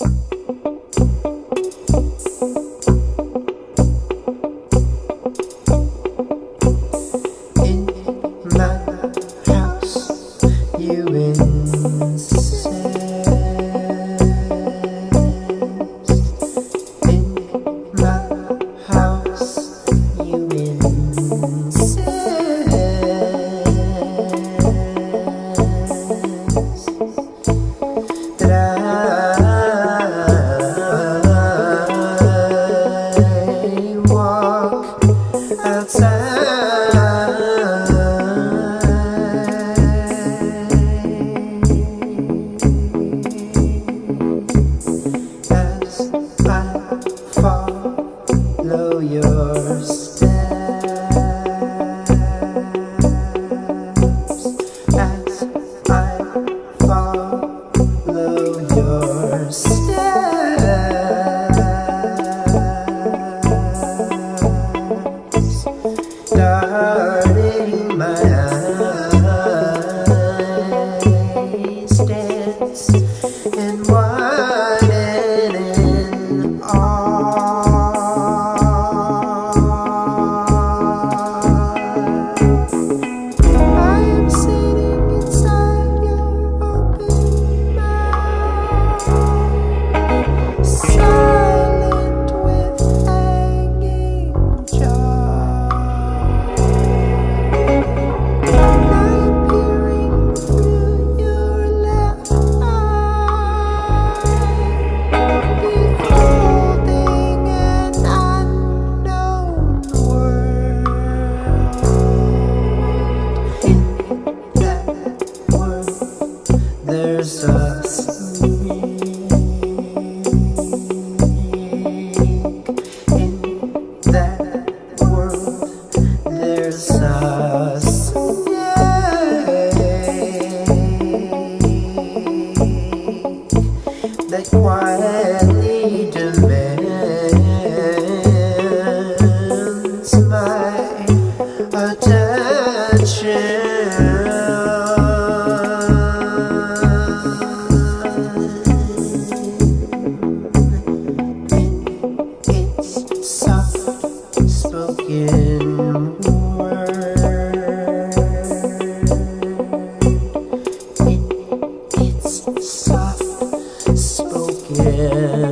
you there's us. In that world, there's That quietly demands my 诶